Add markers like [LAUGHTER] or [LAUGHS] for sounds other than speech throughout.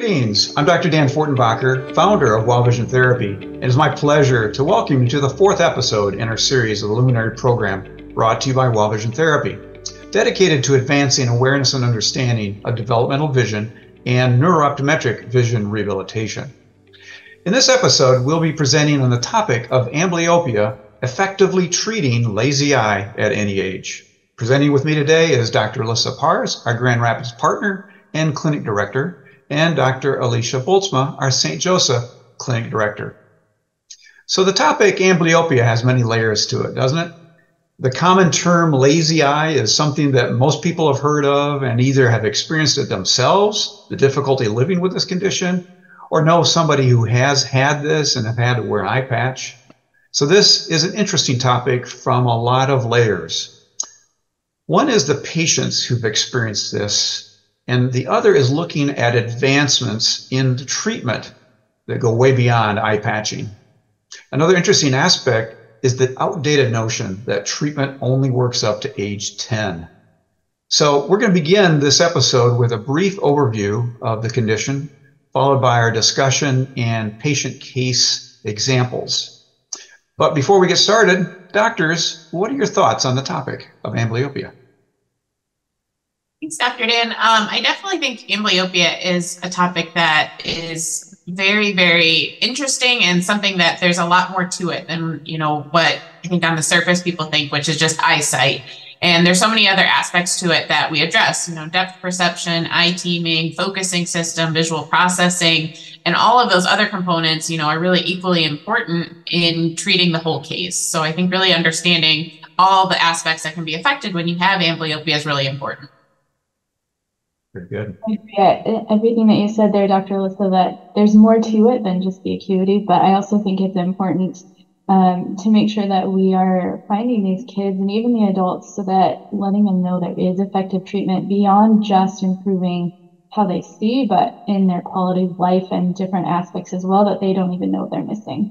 Greetings. I'm Dr. Dan Fortenbacher, founder of WOW Vision Therapy, and it's my pleasure to welcome you to the fourth episode in our series of the Luminary program brought to you by WOW Vision Therapy, dedicated to advancing awareness and understanding of developmental vision and neurooptometric vision rehabilitation. In this episode, we'll be presenting on the topic of amblyopia effectively treating lazy eye at any age. Presenting with me today is Dr. Alyssa Parz, our Grand Rapids partner and clinic director, and Dr. Alicia Bultsma, our St. Joseph clinic director. So the topic amblyopia has many layers to it, doesn't it? The common term lazy eye is something that most people have heard of and either have experienced it themselves, the difficulty living with this condition, or know somebody who has had this and have had to wear an eye patch. So this is an interesting topic from a lot of layers. One is the patients who've experienced this and the other is looking at advancements in the treatment that go way beyond eye patching. Another interesting aspect is the outdated notion that treatment only works up to age 10. So we're going to begin this episode with a brief overview of the condition, followed by our discussion and patient case examples. But before we get started, doctors, what are your thoughts on the topic of amblyopia? Thanks, Dr. Dan. Um, I definitely think amblyopia is a topic that is very, very interesting and something that there's a lot more to it than, you know, what I think on the surface people think, which is just eyesight. And there's so many other aspects to it that we address, you know, depth perception, eye teaming, focusing system, visual processing, and all of those other components, you know, are really equally important in treating the whole case. So I think really understanding all the aspects that can be affected when you have amblyopia is really important. Very good. Yeah, everything that you said there, Dr. Alyssa, that there's more to it than just the acuity, but I also think it's important um, to make sure that we are finding these kids and even the adults so that letting them know there is effective treatment beyond just improving how they see, but in their quality of life and different aspects as well that they don't even know they're missing.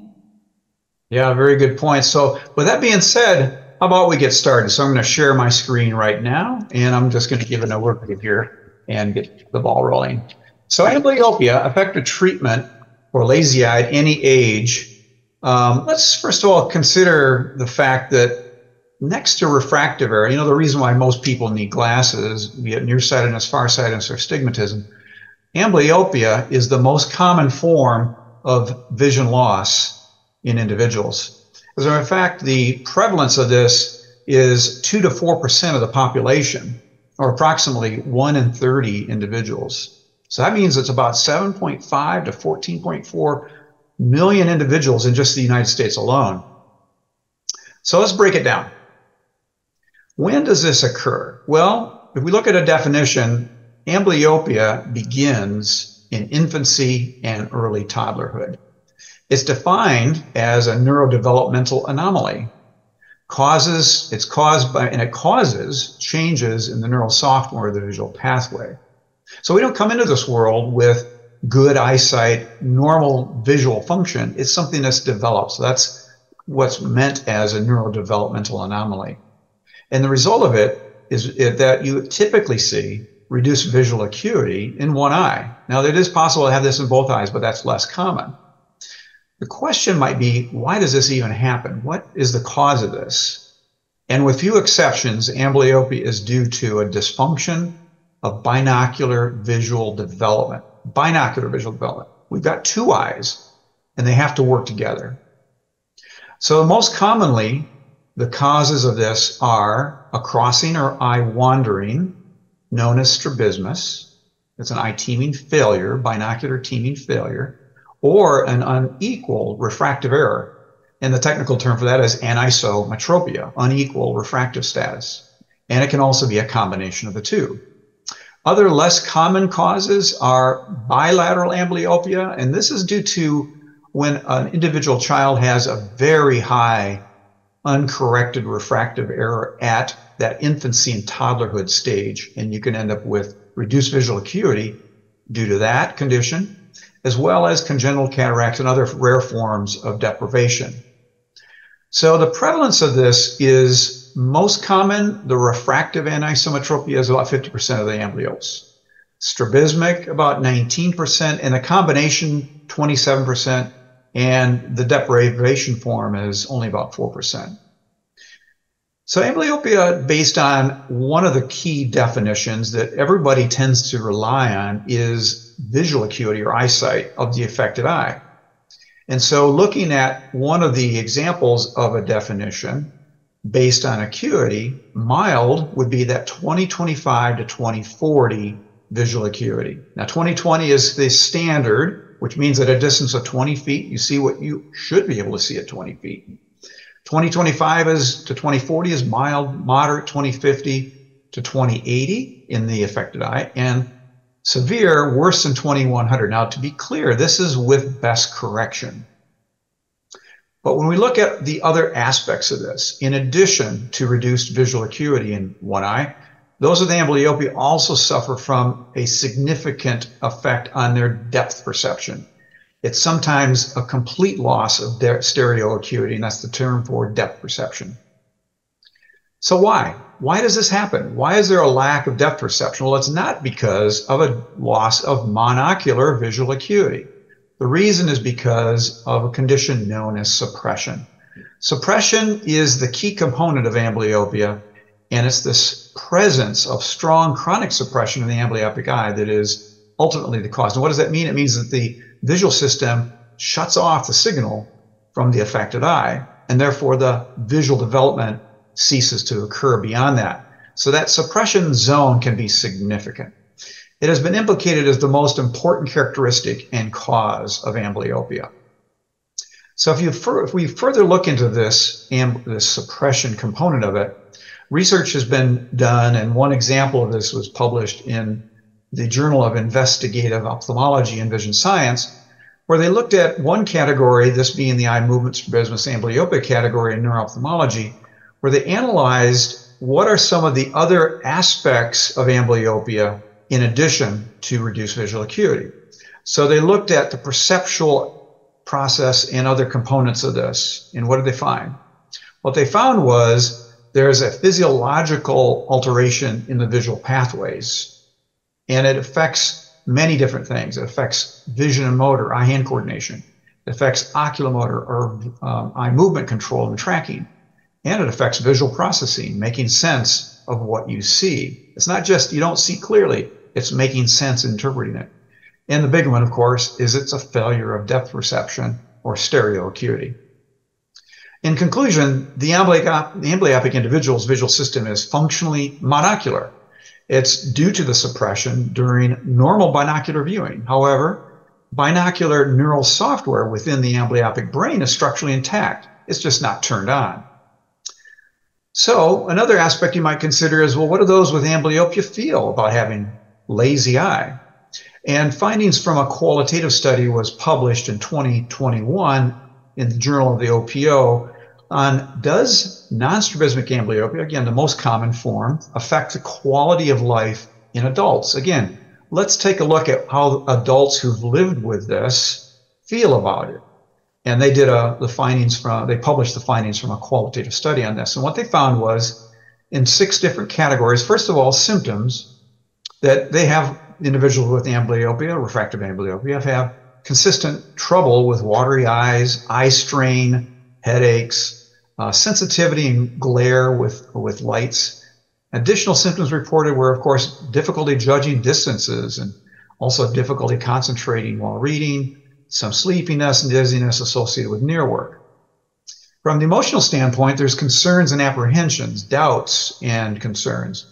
Yeah, very good point. So, with that being said, how about we get started? So, I'm going to share my screen right now, and I'm just going to give an overview here and get the ball rolling. So amblyopia, effective treatment for lazy eye at any age. Um, let's first of all consider the fact that next to refractive error, you know, the reason why most people need glasses, be it nearsightedness, farsightedness, or astigmatism, amblyopia is the most common form of vision loss in individuals. As a matter of fact, the prevalence of this is 2 to 4% of the population or approximately 1 in 30 individuals. So that means it's about 7.5 to 14.4 million individuals in just the United States alone. So let's break it down. When does this occur? Well, if we look at a definition, amblyopia begins in infancy and early toddlerhood. It's defined as a neurodevelopmental anomaly causes it's caused by and it causes changes in the neural software of the visual pathway. So we don't come into this world with good eyesight, normal visual function. It's something that's developed. So that's what's meant as a neurodevelopmental anomaly. And the result of it is that you typically see reduced visual acuity in one eye. Now, it is possible to have this in both eyes, but that's less common. The question might be, why does this even happen? What is the cause of this? And with few exceptions, amblyopia is due to a dysfunction of binocular visual development. Binocular visual development. We've got two eyes and they have to work together. So most commonly, the causes of this are a crossing or eye wandering, known as strabismus. It's an eye teaming failure, binocular teaming failure or an unequal refractive error. And the technical term for that is anisometropia, unequal refractive status. And it can also be a combination of the two. Other less common causes are bilateral amblyopia, and this is due to when an individual child has a very high uncorrected refractive error at that infancy and toddlerhood stage, and you can end up with reduced visual acuity due to that condition as well as congenital cataracts and other rare forms of deprivation. So the prevalence of this is most common. The refractive anisometropia is about 50% of the amblyopes. strabismic about 19%, and a combination 27%, and the deprivation form is only about 4%. So amblyopia, based on one of the key definitions that everybody tends to rely on, is visual acuity or eyesight of the affected eye. And so looking at one of the examples of a definition based on acuity, mild would be that 2025 to 2040 visual acuity. Now 2020 is the standard, which means at a distance of 20 feet, you see what you should be able to see at 20 feet. 2025 is to 2040 is mild, moderate, 2050 to 2080 in the affected eye, and severe, worse than 2100. Now, to be clear, this is with best correction. But when we look at the other aspects of this, in addition to reduced visual acuity in one eye, those with amblyopia also suffer from a significant effect on their depth perception. It's sometimes a complete loss of their stereo acuity, and that's the term for depth perception. So why? Why does this happen? Why is there a lack of depth perception? Well, it's not because of a loss of monocular visual acuity. The reason is because of a condition known as suppression. Suppression is the key component of amblyopia, and it's this presence of strong chronic suppression in the amblyopic eye that is ultimately the cause. And what does that mean? It means that the visual system shuts off the signal from the affected eye, and therefore the visual development ceases to occur beyond that. So that suppression zone can be significant. It has been implicated as the most important characteristic and cause of amblyopia. So if, you if we further look into this, this suppression component of it, research has been done, and one example of this was published in the Journal of Investigative Ophthalmology and Vision Science, where they looked at one category, this being the eye movement strabismus amblyopia category in neuroophthalmology, where they analyzed what are some of the other aspects of amblyopia in addition to reduced visual acuity. So they looked at the perceptual process and other components of this. And what did they find? What they found was there's a physiological alteration in the visual pathways and it affects many different things. It affects vision and motor, eye-hand coordination. It affects oculomotor or um, eye movement control and tracking. And it affects visual processing, making sense of what you see. It's not just you don't see clearly, it's making sense interpreting it. And the big one, of course, is it's a failure of depth perception or stereo acuity. In conclusion, the amblyopic individual's visual system is functionally monocular. It's due to the suppression during normal binocular viewing. However, binocular neural software within the amblyopic brain is structurally intact. It's just not turned on. So another aspect you might consider is, well, what do those with amblyopia feel about having lazy eye? And findings from a qualitative study was published in 2021 in the Journal of the OPO on does non-strabismic amblyopia, again, the most common form, affect the quality of life in adults? Again, let's take a look at how adults who've lived with this feel about it. And they did a, the findings from, they published the findings from a qualitative study on this. And what they found was in six different categories, first of all, symptoms that they have individuals with amblyopia, refractive amblyopia, have consistent trouble with watery eyes, eye strain, headaches, uh, sensitivity and glare with, with lights. Additional symptoms reported were, of course, difficulty judging distances and also difficulty concentrating while reading, some sleepiness and dizziness associated with near work. From the emotional standpoint, there's concerns and apprehensions, doubts and concerns.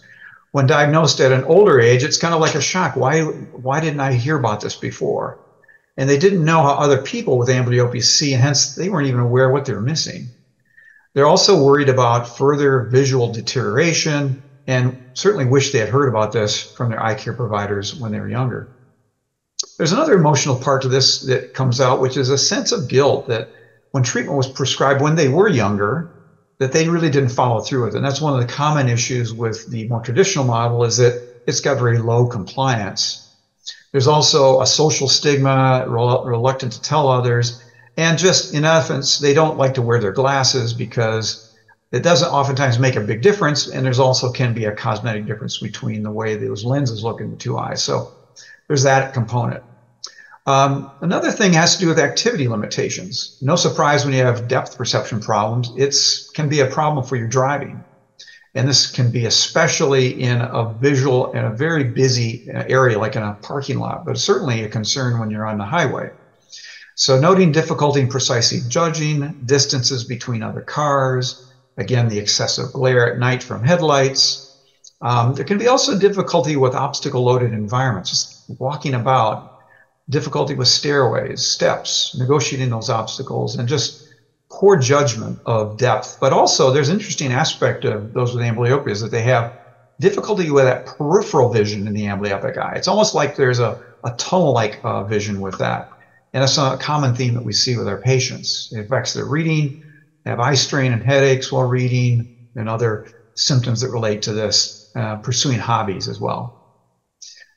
When diagnosed at an older age, it's kind of like a shock. Why, why didn't I hear about this before? And they didn't know how other people with amblyopia see, and hence they weren't even aware what they were missing. They're also worried about further visual deterioration and certainly wish they had heard about this from their eye care providers when they were younger. There's another emotional part to this that comes out, which is a sense of guilt that when treatment was prescribed when they were younger, that they really didn't follow through with. And that's one of the common issues with the more traditional model is that it's got very low compliance. There's also a social stigma, reluctant to tell others, and just in essence, they don't like to wear their glasses because it doesn't oftentimes make a big difference. And there's also can be a cosmetic difference between the way those lenses look in the two eyes. So there's that component. Um, another thing has to do with activity limitations. No surprise when you have depth perception problems, it can be a problem for your driving. And this can be especially in a visual and a very busy area like in a parking lot, but certainly a concern when you're on the highway. So noting difficulty in precisely judging distances between other cars, again, the excessive glare at night from headlights. Um, there can be also difficulty with obstacle loaded environments, just walking about difficulty with stairways, steps, negotiating those obstacles, and just poor judgment of depth. But also, there's an interesting aspect of those with amblyopia is that they have difficulty with that peripheral vision in the amblyopic eye. It's almost like there's a, a tunnel-like uh, vision with that. And that's a common theme that we see with our patients. It affects their reading, have eye strain and headaches while reading, and other symptoms that relate to this, uh, pursuing hobbies as well.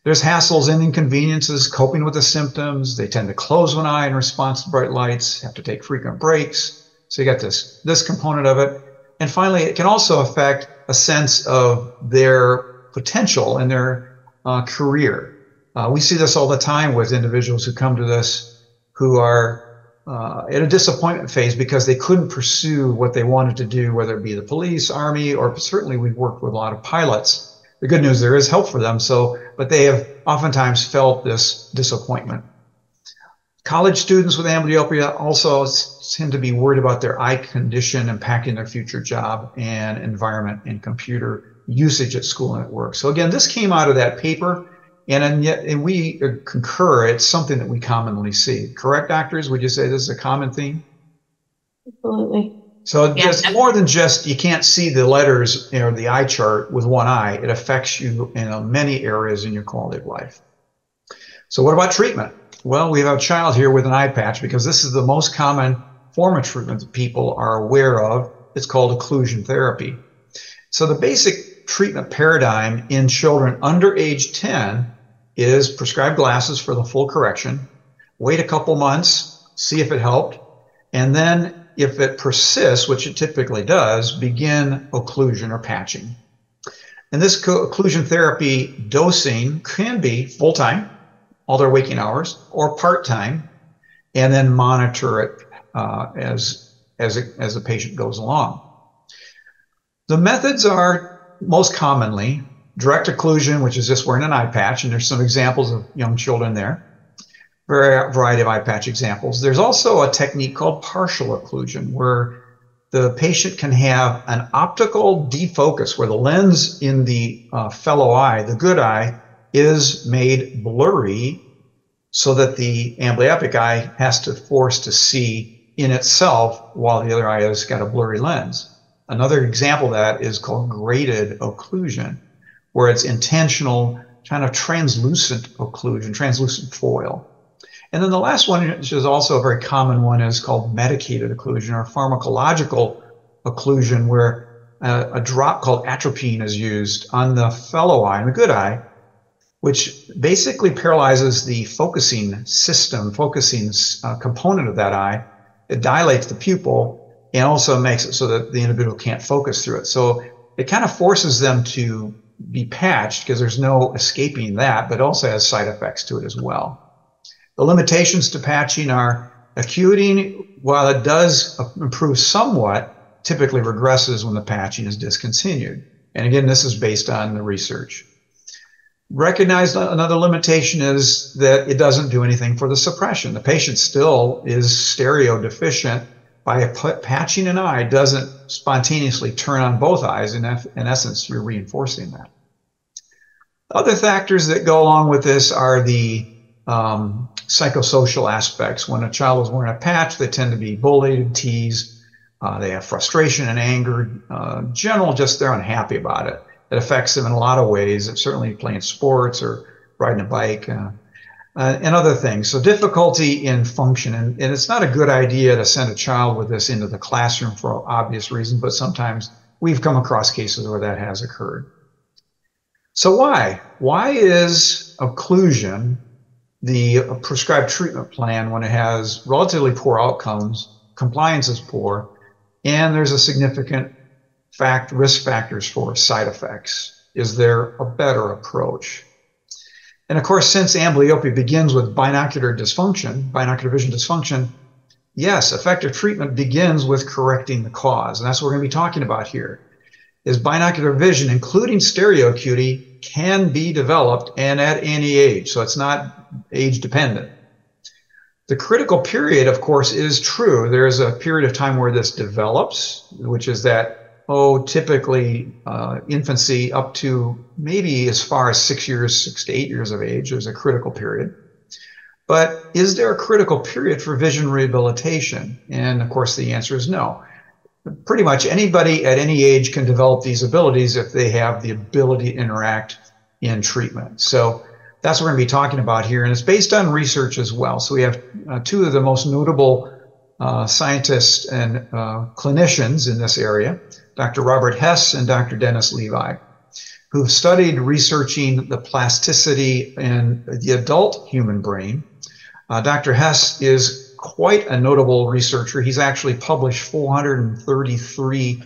There's hassles and inconveniences coping with the symptoms. They tend to close one eye in response to bright lights, have to take frequent breaks. So you got this, this component of it. And finally, it can also affect a sense of their potential and their uh, career. Uh, we see this all the time with individuals who come to this who are uh, in a disappointment phase because they couldn't pursue what they wanted to do, whether it be the police, army, or certainly we've worked with a lot of pilots the good news there is help for them. So, but they have oftentimes felt this disappointment. College students with amblyopia also tend to be worried about their eye condition impacting their future job and environment and computer usage at school and at work. So again, this came out of that paper, and, and yet and we concur. It's something that we commonly see. Correct, doctors? Would you say this is a common theme? Absolutely. So yeah, just more than just you can't see the letters or you know, the eye chart with one eye. It affects you in uh, many areas in your quality of life. So what about treatment? Well, we have a child here with an eye patch because this is the most common form of treatment that people are aware of. It's called occlusion therapy. So the basic treatment paradigm in children under age 10 is prescribe glasses for the full correction, wait a couple months, see if it helped, and then if it persists, which it typically does, begin occlusion or patching. And this occlusion therapy dosing can be full time, all their waking hours, or part time, and then monitor it uh, as, as, it, as the patient goes along. The methods are most commonly direct occlusion, which is just wearing an eye patch, and there's some examples of young children there variety of eye patch examples. There's also a technique called partial occlusion, where the patient can have an optical defocus, where the lens in the uh, fellow eye, the good eye, is made blurry so that the amblyopic eye has to force to see in itself while the other eye has got a blurry lens. Another example of that is called graded occlusion, where it's intentional kind of translucent occlusion, translucent foil. And then the last one, which is also a very common one, is called medicated occlusion or pharmacological occlusion, where a, a drop called atropine is used on the fellow eye, and the good eye, which basically paralyzes the focusing system, focusing uh, component of that eye. It dilates the pupil and also makes it so that the individual can't focus through it. So it kind of forces them to be patched because there's no escaping that, but also has side effects to it as well. The limitations to patching are acuity, while it does improve somewhat, typically regresses when the patching is discontinued. And again, this is based on the research. Recognized another limitation is that it doesn't do anything for the suppression. The patient still is stereo deficient. By patching an eye, doesn't spontaneously turn on both eyes. In, in essence, you're reinforcing that. Other factors that go along with this are the um, psychosocial aspects. When a child is wearing a patch, they tend to be bullied, teased. Uh, they have frustration and anger. Uh, general, just they're unhappy about it. It affects them in a lot of ways. It's certainly playing sports or riding a bike uh, uh, and other things. So difficulty in function. And, and it's not a good idea to send a child with this into the classroom for obvious reasons, but sometimes we've come across cases where that has occurred. So why? Why is occlusion the prescribed treatment plan when it has relatively poor outcomes, compliance is poor, and there's a significant fact risk factors for side effects. Is there a better approach? And of course, since amblyopia begins with binocular dysfunction, binocular vision dysfunction, yes, effective treatment begins with correcting the cause. And that's what we're going to be talking about here. Is binocular vision, including stereoacuity, can be developed and at any age. So it's not age dependent. The critical period, of course, is true. There is a period of time where this develops, which is that, oh, typically uh, infancy up to maybe as far as six years, six to eight years of age is a critical period. But is there a critical period for vision rehabilitation? And of course, the answer is no. Pretty much anybody at any age can develop these abilities if they have the ability to interact in treatment. So that's what we're going to be talking about here. And it's based on research as well. So we have uh, two of the most notable uh, scientists and uh, clinicians in this area, Dr. Robert Hess and Dr. Dennis Levi, who've studied researching the plasticity in the adult human brain. Uh, Dr. Hess is quite a notable researcher. He's actually published 433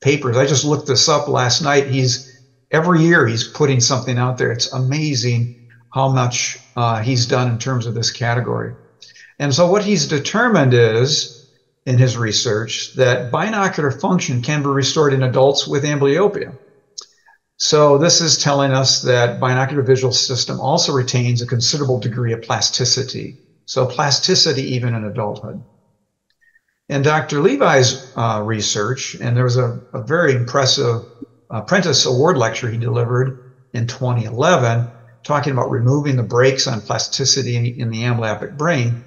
papers. I just looked this up last night. He's every year he's putting something out there. It's amazing how much uh, he's done in terms of this category. And so what he's determined is, in his research, that binocular function can be restored in adults with amblyopia. So this is telling us that binocular visual system also retains a considerable degree of plasticity. So plasticity even in adulthood. And Dr. Levi's uh, research, and there was a, a very impressive Prentice Award lecture he delivered in 2011, talking about removing the brakes on plasticity in the amblyopic brain,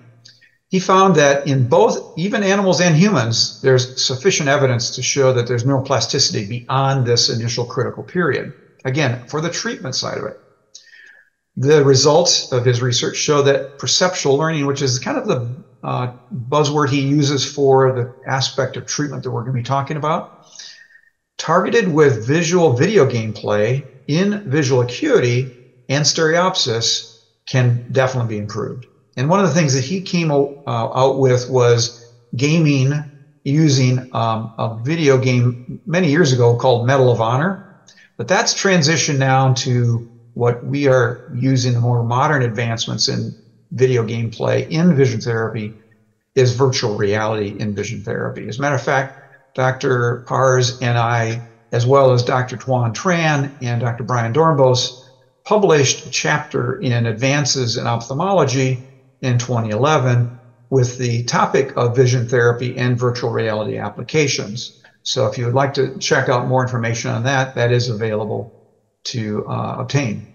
he found that in both, even animals and humans, there's sufficient evidence to show that there's neuroplasticity beyond this initial critical period. Again, for the treatment side of it. The results of his research show that perceptual learning, which is kind of the uh, buzzword he uses for the aspect of treatment that we're going to be talking about, targeted with visual video game play in visual acuity and stereopsis can definitely be improved. And one of the things that he came uh, out with was gaming using um, a video game many years ago called Medal of Honor. But that's transitioned now to what we are using the more modern advancements in video game play in vision therapy is virtual reality in vision therapy. As a matter of fact, Dr. Parz and I, as well as Dr. Tuan Tran and Dr. Brian Dornbos, published a chapter in Advances in Ophthalmology in 2011 with the topic of vision therapy and virtual reality applications. So if you would like to check out more information on that, that is available to uh, obtain.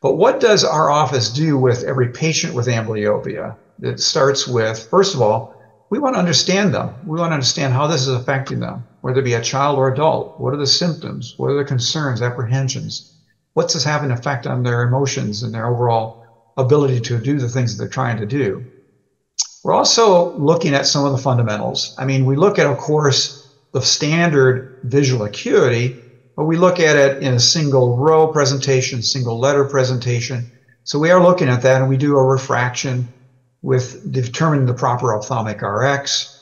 But what does our office do with every patient with amblyopia? It starts with, first of all, we want to understand them. We want to understand how this is affecting them, whether it be a child or adult. What are the symptoms? What are the concerns, apprehensions? what's this having an effect on their emotions and their overall ability to do the things that they're trying to do. We're also looking at some of the fundamentals. I mean, we look at, of course, the standard visual acuity, but we look at it in a single row presentation, single letter presentation. So we are looking at that and we do a refraction with determining the proper ophthalmic RX.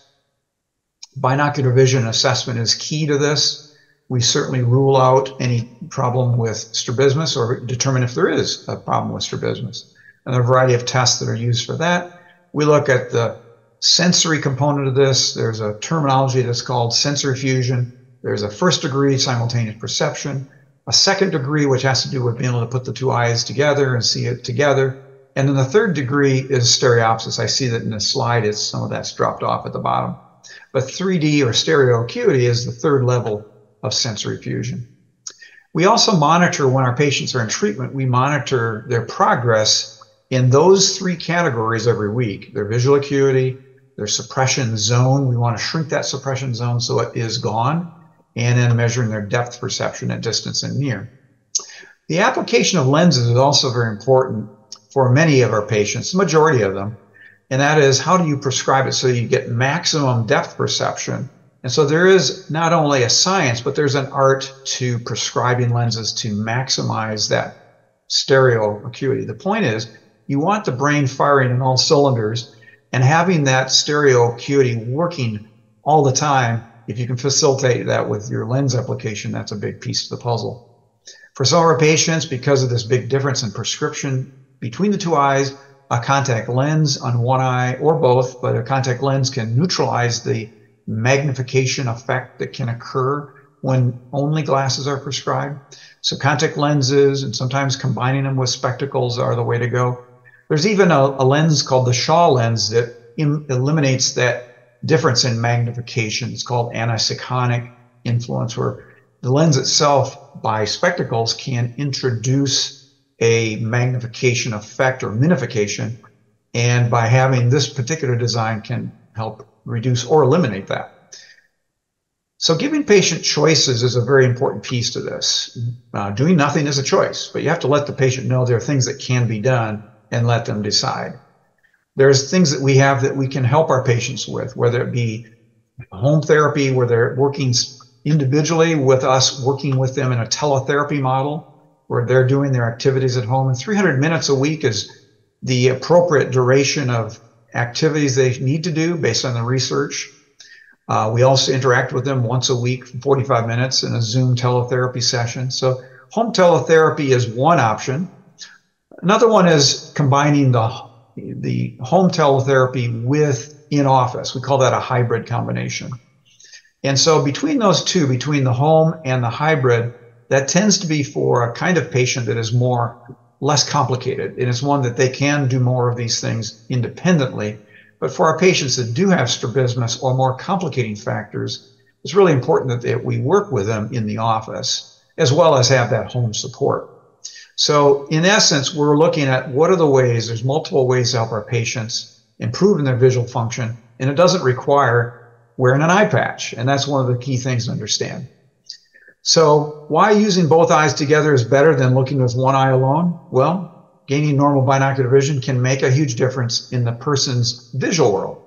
Binocular vision assessment is key to this we certainly rule out any problem with strabismus or determine if there is a problem with strabismus. And there are a variety of tests that are used for that. We look at the sensory component of this. There's a terminology that's called sensory fusion. There's a first degree simultaneous perception, a second degree, which has to do with being able to put the two eyes together and see it together. And then the third degree is stereopsis. I see that in the slide, it's some of that's dropped off at the bottom. But 3D or stereo acuity is the third level of sensory fusion. We also monitor when our patients are in treatment, we monitor their progress in those three categories every week their visual acuity, their suppression zone. We want to shrink that suppression zone so it is gone, and then measuring their depth perception at distance and near. The application of lenses is also very important for many of our patients, the majority of them, and that is how do you prescribe it so you get maximum depth perception and so there is not only a science, but there's an art to prescribing lenses to maximize that stereo acuity. The point is, you want the brain firing in all cylinders and having that stereo acuity working all the time. If you can facilitate that with your lens application, that's a big piece of the puzzle. For some of our patients, because of this big difference in prescription between the two eyes, a contact lens on one eye or both, but a contact lens can neutralize the magnification effect that can occur when only glasses are prescribed. So contact lenses and sometimes combining them with spectacles are the way to go. There's even a, a lens called the Shaw lens that eliminates that difference in magnification. It's called aniseikonic influence, where the lens itself, by spectacles, can introduce a magnification effect or minification, and by having this particular design can help reduce or eliminate that. So giving patient choices is a very important piece to this. Uh, doing nothing is a choice, but you have to let the patient know there are things that can be done and let them decide. There's things that we have that we can help our patients with, whether it be home therapy, where they're working individually with us, working with them in a teletherapy model, where they're doing their activities at home. And 300 minutes a week is the appropriate duration of activities they need to do based on the research. Uh, we also interact with them once a week for 45 minutes in a Zoom teletherapy session. So home teletherapy is one option. Another one is combining the, the home teletherapy with in office. We call that a hybrid combination. And so between those two, between the home and the hybrid, that tends to be for a kind of patient that is more less complicated. It is one that they can do more of these things independently but for our patients that do have strabismus or more complicating factors, it's really important that they, we work with them in the office as well as have that home support. So in essence, we're looking at what are the ways, there's multiple ways to help our patients improve in their visual function, and it doesn't require wearing an eye patch. And that's one of the key things to understand. So why using both eyes together is better than looking with one eye alone? Well, gaining normal binocular vision can make a huge difference in the person's visual world.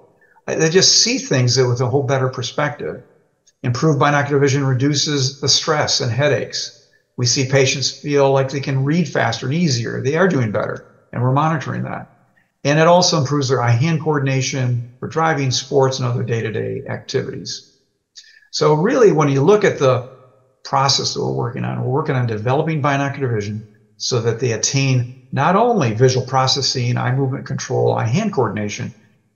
They just see things with a whole better perspective. Improved binocular vision reduces the stress and headaches. We see patients feel like they can read faster and easier. They are doing better, and we're monitoring that. And it also improves their eye hand coordination for driving, sports, and other day to day activities. So, really, when you look at the process that we're working on, we're working on developing binocular vision so that they attain not only visual processing, eye movement control, eye hand coordination,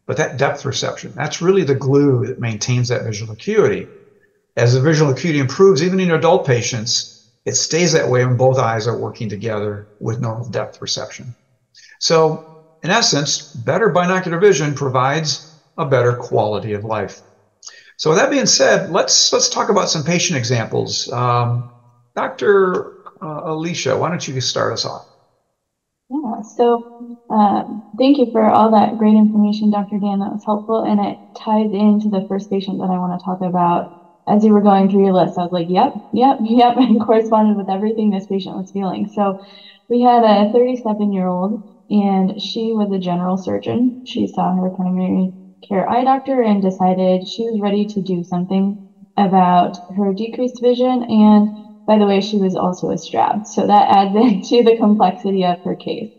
but that depth perception. That's really the glue that maintains that visual acuity. As the visual acuity improves, even in adult patients, it stays that way when both eyes are working together with normal depth perception. So, in essence, better binocular vision provides a better quality of life. So, with that being said, let's let's talk about some patient examples. Um, Dr. Uh, Alicia, why don't you start us off? Yeah, so uh, thank you for all that great information, Dr. Dan. That was helpful, and it ties into the first patient that I want to talk about. As you were going through your list, I was like, yep, yep, yep, [LAUGHS] and corresponded with everything this patient was feeling. So we had a 37 year old, and she was a general surgeon. She saw her primary care eye doctor and decided she was ready to do something about her decreased vision and by the way, she was also a strab, so that adds [LAUGHS] into the complexity of her case.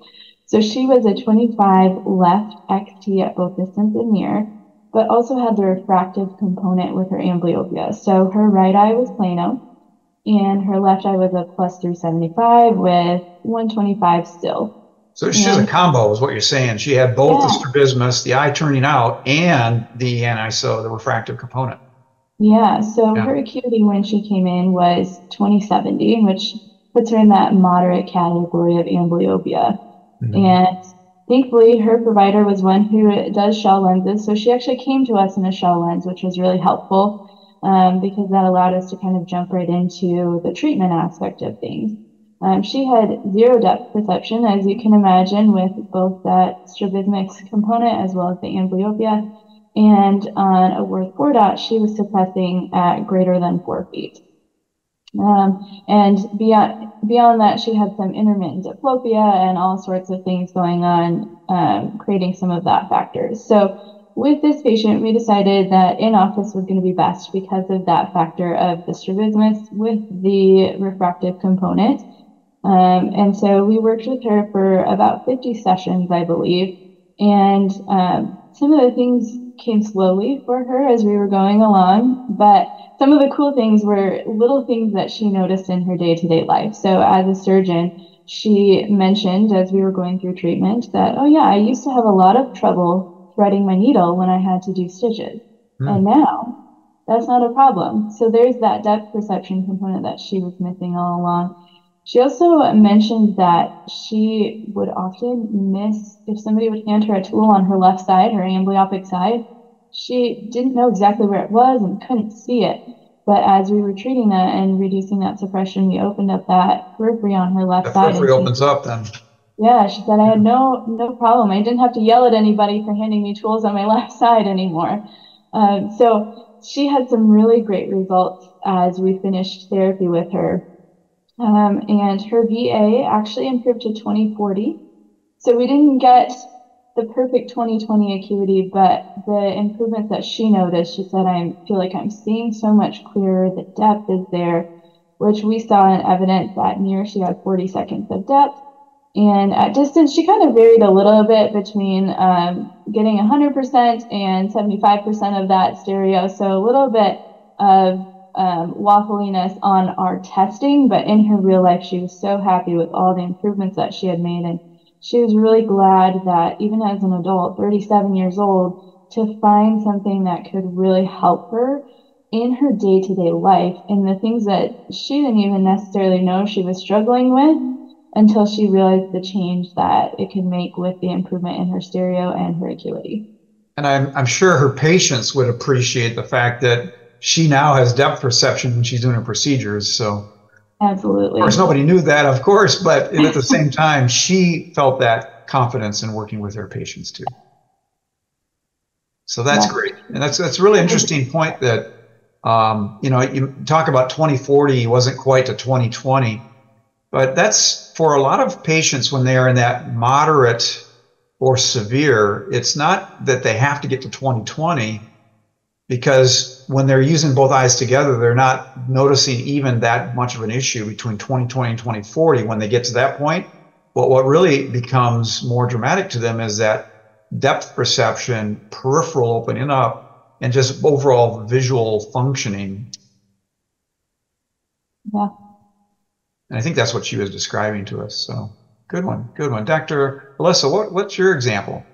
So she was a 25 left XT at both distance and near, but also had the refractive component with her amblyopia. So her right eye was plano, and her left eye was a plus 375 with 125 still. So she's and, a combo, is what you're saying. She had both yeah. the strabismus, the eye turning out, and the aniso, the refractive component. Yeah, so yeah. her acuity when she came in was 2070, which puts her in that moderate category of amblyopia. Mm-hmm. And thankfully, her provider was one who does Shaw lenses. So she actually came to us in a Shaw lens, which was really helpful um, because that allowed us to kind of jump right into the treatment aspect of things. Um, she had zero depth perception, as you can imagine, with both that strabismus component as well as the amblyopia. And on a Worth 4 dot, she was suppressing at greater than four feet. Um, and beyond, beyond that, she had some intermittent diplopia and all sorts of things going on, um, creating some of that factors. So with this patient, we decided that in office was going to be best because of that factor of the strabismus with the refractive component. Um, and so we worked with her for about 50 sessions, I believe. And um, some of the things came slowly for her as we were going along, but some of the cool things were little things that she noticed in her day to day life. So, as a surgeon, she mentioned as we were going through treatment that, oh, yeah, I used to have a lot of trouble threading my needle when I had to do stitches. Mm. And now that's not a problem. So, there's that depth perception component that she was missing all along. She also mentioned that she would often miss if somebody would hand her a tool on her left side, her amblyopic side. She didn't know exactly where it was and couldn't see it. But as we were treating that and reducing that suppression, we opened up that periphery on her left the side. Periphery opens up then. Yeah, she said I had no no problem. I didn't have to yell at anybody for handing me tools on my [LAUGHS] left side anymore. Um, so she had some really great results as we finished therapy with her. Um, and her VA actually improved to 2040. So we didn't get the perfect 2020 acuity, but the improvements that she noticed, she said, I feel like I'm seeing so much clearer. The depth is there, which we saw in evidence that near she had 40 seconds of depth. And at distance, she kind of varied a little bit between um, getting 100% and 75% of that stereo. So a little bit of um, waffliness on our testing, but in her real life, she was so happy with all the improvements that she had made. And she was really glad that even as an adult, 37 years old, to find something that could really help her in her day to day life and the things that she didn't even necessarily know she was struggling with until she realized the change that it could make with the improvement in her stereo and her acuity. And I'm, I'm sure her patients would appreciate the fact that she now has depth perception when she's doing her procedures. So, absolutely. Of course, nobody knew that, of course, but at the [LAUGHS] same time, she felt that confidence in working with her patients too. So that's yeah. great, and that's that's a really interesting point that um, you know you talk about 2040 wasn't quite to 2020, but that's for a lot of patients when they are in that moderate or severe. It's not that they have to get to 2020 because when they're using both eyes together, they're not noticing even that much of an issue between 2020 and 2040. When they get to that point, but what really becomes more dramatic to them is that depth perception, peripheral opening up, and just overall visual functioning. Yeah. And I think that's what she was describing to us. So good one, good one. Dr. Alyssa, what, what's your example?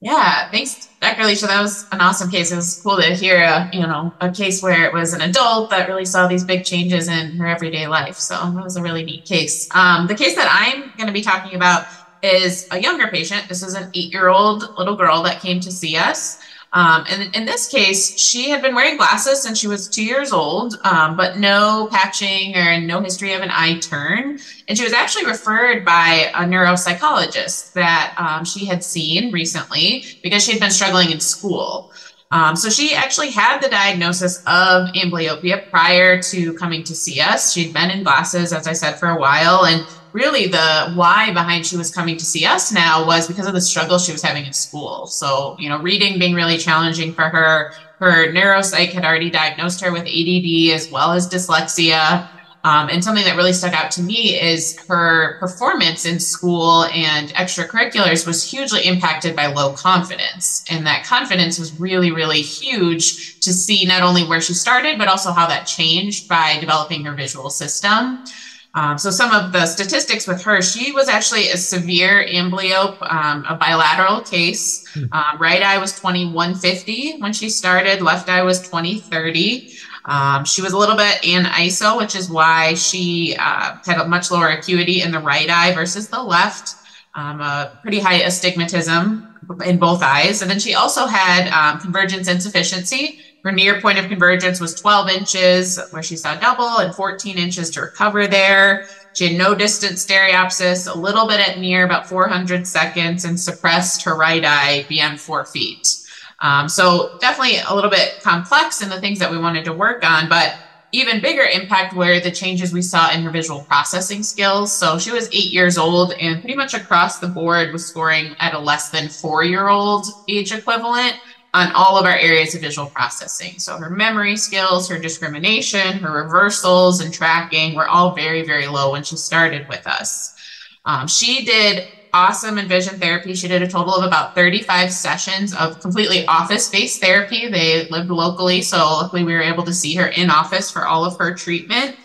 Yeah, thanks, Dr. Alicia. That was an awesome case. It was cool to hear a you know a case where it was an adult that really saw these big changes in her everyday life. So that was a really neat case. Um, the case that I'm going to be talking about is a younger patient. This is an eight-year-old little girl that came to see us. Um, and in this case, she had been wearing glasses since she was two years old, um, but no patching or no history of an eye turn. And she was actually referred by a neuropsychologist that um, she had seen recently because she had been struggling in school. Um, so she actually had the diagnosis of amblyopia prior to coming to see us. She'd been in glasses, as I said, for a while, and really the why behind she was coming to see us now was because of the struggle she was having in school. So, you know, reading being really challenging for her. Her neuropsych had already diagnosed her with ADD as well as dyslexia. Um, and something that really stuck out to me is her performance in school and extracurriculars was hugely impacted by low confidence. And that confidence was really, really huge to see not only where she started, but also how that changed by developing her visual system. Um, so some of the statistics with her, she was actually a severe amblyope, um, a bilateral case. Hmm. Uh, right eye was 2150 when she started, left eye was 2030. Um, she was a little bit aniso, which is why she uh, had a much lower acuity in the right eye versus the left. Um, a pretty high astigmatism in both eyes. And then she also had um, convergence insufficiency, her near point of convergence was 12 inches, where she saw double, and 14 inches to recover there. She had no distant stereopsis, a little bit at near, about 400 seconds, and suppressed her right eye beyond four feet. Um, so definitely a little bit complex in the things that we wanted to work on, but even bigger impact were the changes we saw in her visual processing skills. So she was eight years old and pretty much across the board was scoring at a less than four year old age equivalent on all of our areas of visual processing. So her memory skills, her discrimination, her reversals and tracking were all very, very low when she started with us. Um, she did awesome in vision therapy. She did a total of about 35 sessions of completely office based therapy. They lived locally, so luckily we were able to see her in office for all of her treatment.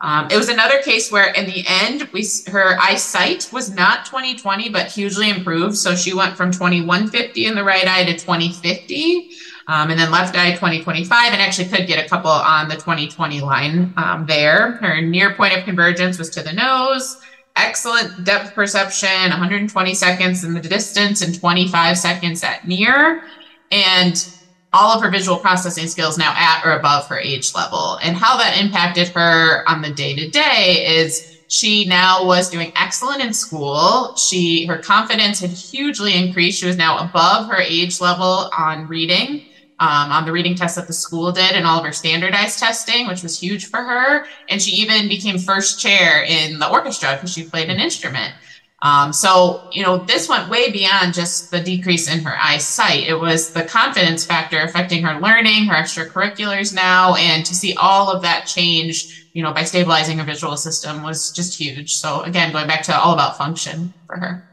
Um, it was another case where, in the end, we her eyesight was not 2020, but hugely improved. So she went from 2150 in the right eye to 2050, um, and then left eye 2025, and actually could get a couple on the 2020 line um, there. Her near point of convergence was to the nose. Excellent depth perception, 120 seconds in the distance and 25 seconds at near. And all of her visual processing skills now at or above her age level. And how that impacted her on the day to day is she now was doing excellent in school. She her confidence had hugely increased. She was now above her age level on reading. Um, on the reading test that the school did and all of her standardized testing, which was huge for her. And she even became first chair in the orchestra because she played an instrument. Um, so, you know, this went way beyond just the decrease in her eyesight. It was the confidence factor affecting her learning, her extracurriculars now, and to see all of that change, you know, by stabilizing her visual system was just huge. So, again, going back to all about function for her.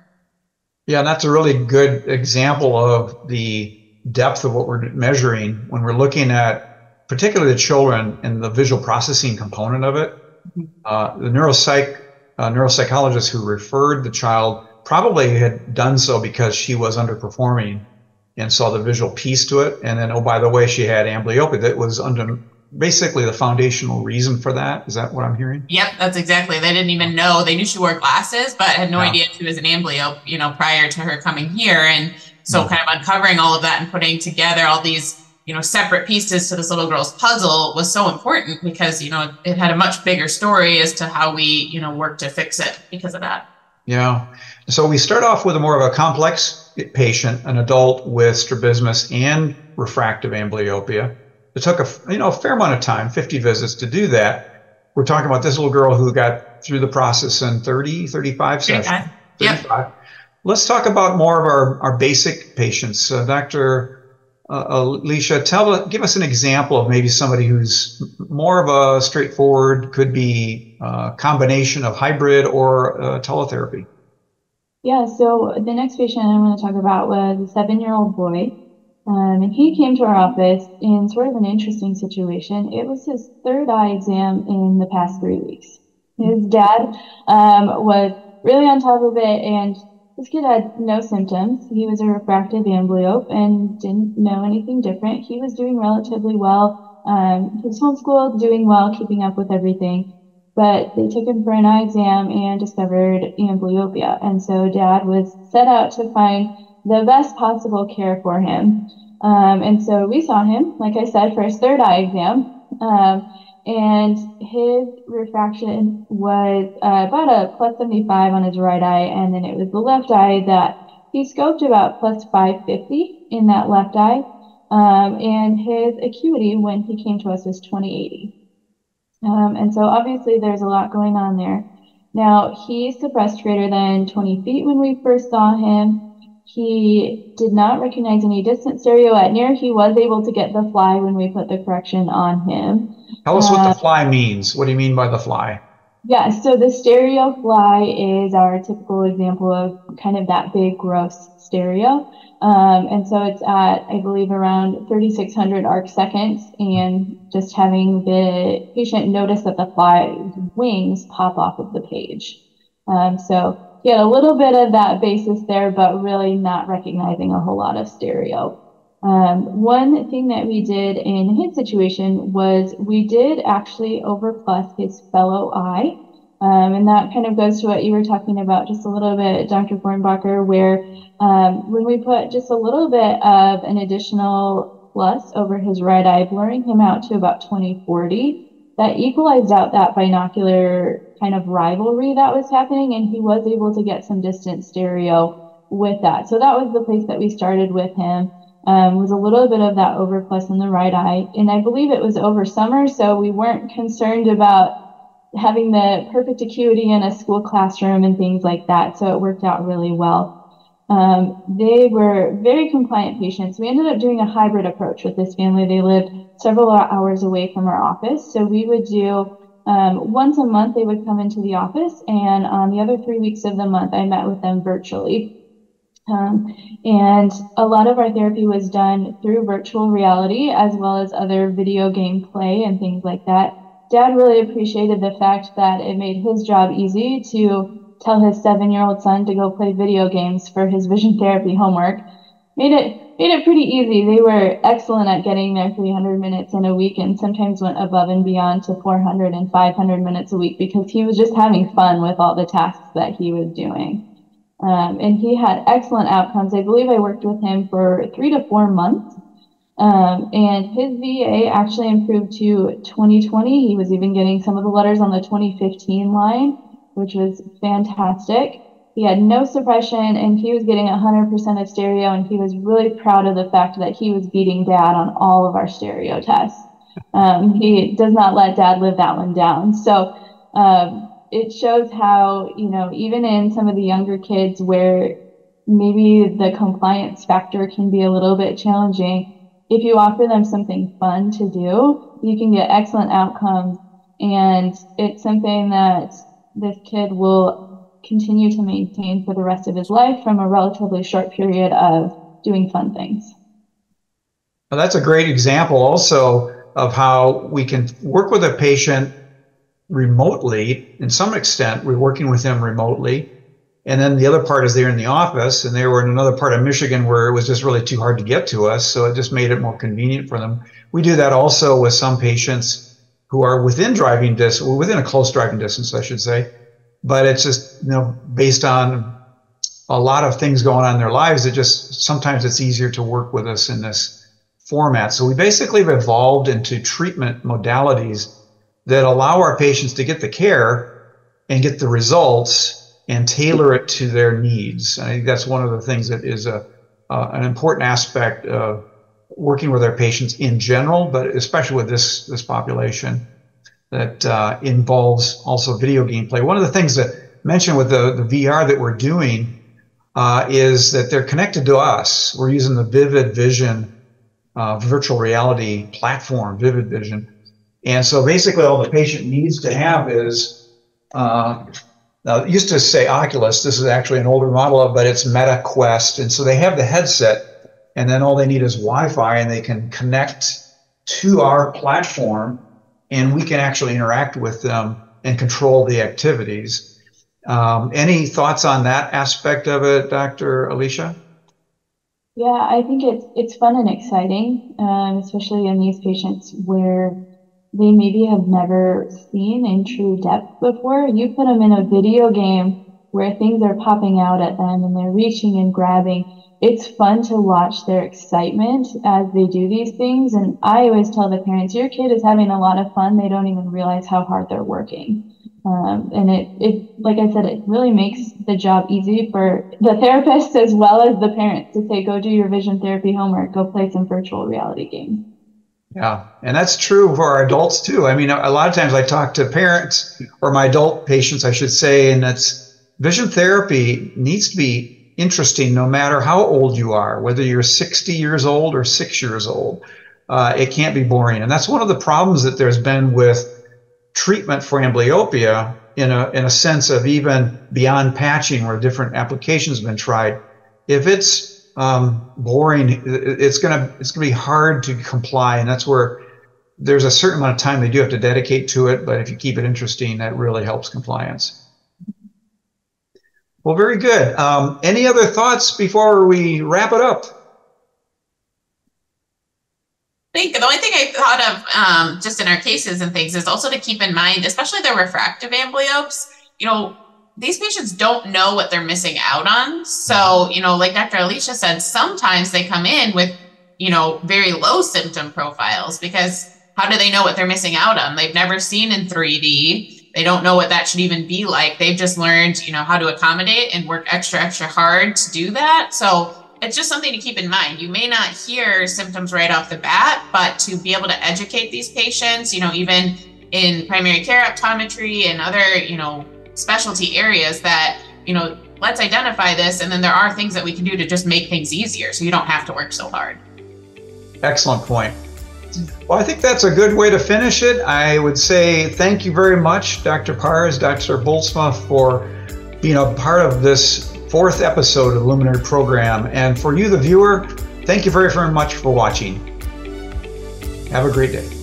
Yeah, and that's a really good example of the depth of what we're measuring when we're looking at particularly the children and the visual processing component of it. Mm-hmm. Uh, the neuropsych uh, neuropsychologist who referred the child probably had done so because she was underperforming and saw the visual piece to it. And then, oh, by the way, she had amblyopia. That was under basically the foundational reason for that. Is that what I'm hearing? Yep, that's exactly. They didn't even know. They knew she wore glasses, but had no yeah. idea she was an amblyope, you know, prior to her coming here. And so, kind of uncovering all of that and putting together all these you know separate pieces to this little girl's puzzle was so important because you know it had a much bigger story as to how we you know work to fix it because of that. Yeah. So we start off with a more of a complex patient an adult with strabismus and refractive amblyopia. It took a you know a fair amount of time 50 visits to do that. We're talking about this little girl who got through the process in 30 35 sessions. 35 yep. let's talk about more of our, our basic patients. Uh, dr uh, Alicia, tell give us an example of maybe somebody who's more of a straightforward, could be a uh, combination of hybrid or uh, teletherapy. Yeah, so the next patient I'm going to talk about was a seven-year-old boy. Um, and he came to our office in sort of an interesting situation. It was his third eye exam in the past three weeks. His dad um, was really on top of it and this kid had no symptoms. He was a refractive amblyope and didn't know anything different. He was doing relatively well. Um, he was doing well, keeping up with everything. But they took him for an eye exam and discovered amblyopia. And so dad was set out to find the best possible care for him. Um, and so we saw him, like I said, for his third eye exam. Um, and his refraction was uh, about a plus 75 on his right eye, and then it was the left eye that he scoped about plus 550 in that left eye, um, and his acuity when he came to us was 2080. Um, and so obviously there's a lot going on there. Now he suppressed greater than 20 feet when we first saw him. He did not recognize any distant stereo at near. He was able to get the fly when we put the correction on him. Tell us uh, what the uh, fly means. What do you mean by the fly? Yeah, so the stereo fly is our typical example of kind of that big gross stereo. Um, and so it's at, I believe, around 3,600 arc seconds, and just having the patient notice that the fly's wings pop off of the page. Um, so get a little bit of that basis there, but really not recognizing a whole lot of stereo. Um, one thing that we did in his situation was we did actually overplus his fellow eye. Um, and that kind of goes to what you were talking about just a little bit, Dr. Fortenbacher, where um, when we put just a little bit of an additional plus over his right eye, blurring him out to about 2040, that equalized out that binocular kind of rivalry that was happening, and he was able to get some distant stereo with that. So that was the place that we started with him. Um, was a little bit of that overplus in the right eye, and I believe it was over summer, so we weren't concerned about having the perfect acuity in a school classroom and things like that. So it worked out really well. Um, they were very compliant patients. We ended up doing a hybrid approach with this family. They lived several hours away from our office. So we would do um, once a month they would come into the office, and on the other three weeks of the month, I met with them virtually. Um, and a lot of our therapy was done through virtual reality as well as other video game play and things like that. Dad really appreciated the fact that it made his job easy to tell his seven year old son to go play video games for his vision [LAUGHS] therapy homework. Made it made it pretty easy. They were excellent at getting their 300 minutes in a week and sometimes went above and beyond to 400 and 500 minutes a week because he was just having fun with all the tasks that he was doing. Um, and he had excellent outcomes. I believe I worked with him for three to four months. Um, and his VA actually improved to 2020. He was even getting some of the letters on the 2015 line, which was fantastic. He had no suppression and he was getting 100% of stereo. And he was really proud of the fact that he was beating dad on all of our stereo tests. Um, he does not let dad live that one down. So, um, it shows how, you know, even in some of the younger kids where maybe the compliance factor can be a little bit challenging, if you offer them something fun to do, you can get excellent outcomes. And it's something that this kid will continue to maintain for the rest of his life from a relatively short period of doing fun things. Well, that's a great example also of how we can work with a patient remotely in some extent. We're working with them remotely. And then the other part is they're in the office and they were in another part of Michigan where it was just really too hard to get to us. So it just made it more convenient for them. We do that also with some patients who are within driving distance, within a close driving distance, I should say. But it's just, you know, based on a lot of things going on in their lives, it just sometimes it's easier to work with us in this format. So we basically have evolved into treatment modalities that allow our patients to get the care and get the results and tailor it to their needs. I think that's one of the things that is a, uh, an important aspect of working with our patients in general, but especially with this, this population that uh, involves also video gameplay. One of the things that mentioned with the, the VR that we're doing uh, is that they're connected to us. We're using the Vivid Vision uh, virtual reality platform, Vivid Vision, and so basically, all the patient needs to have is uh, now, used to say Oculus. This is actually an older model of, but it's Meta Quest. And so they have the headset, and then all they need is Wi-Fi, and they can connect to our platform, and we can actually interact with them and control the activities. Um, any thoughts on that aspect of it, Dr. Alicia? Yeah, I think it's it's fun and exciting, um, especially in these patients where they maybe have never seen in true depth before. You put them in a video game where things are popping out at them and they're reaching and grabbing. It's fun to watch their excitement as they do these things. And I always tell the parents, your kid is having a lot of fun. They don't even realize how hard they're working. Um, and it, it, like I said, it really makes the job easy for the [LAUGHS] therapist as well as the parents to say, go do your vision therapy homework, go play some virtual reality games. Yeah, and that's true for our adults too. I mean, a lot of times I talk to parents or my adult patients, I should say, and that's vision therapy needs to be interesting no matter how old you are, whether you're 60 years old or six years old. Uh, it can't be boring. And that's one of the problems that there's been with treatment for amblyopia in a, in a sense of even beyond patching where different applications have been tried. If it's um, boring, it's gonna it's gonna be hard to comply, and that's where there's a certain amount of time they do have to dedicate to it. But if you keep it interesting, that really helps compliance. Well, very good. Um, any other thoughts before we wrap it up? I think the only thing I thought of um, just in our cases and things is also to keep in mind, especially the refractive amblyopes, you know, these patients don't know what they're missing out on. So, you know, like Dr. Alicia said, sometimes they come in with, you know, very low symptom profiles because how do they know what they're missing out on? They've never seen in 3D. They don't know what that should even be like. They've just learned, you know, how to accommodate and work extra, extra hard to do that. So it's just something to keep in mind. You may not hear symptoms right off the bat, but to be able to educate these patients, you know, even in primary care optometry and other, you know, specialty areas that, you know, let's identify this and then there are things that we can do to just make things easier so you don't have to work so hard. Excellent point. Well, I think that's a good way to finish it. I would say thank you very much, Dr. Parz, Dr. Bultsma, for being a part of this fourth episode of Luminary Program. And for you, the viewer, thank you very, very much for watching. Have a great day.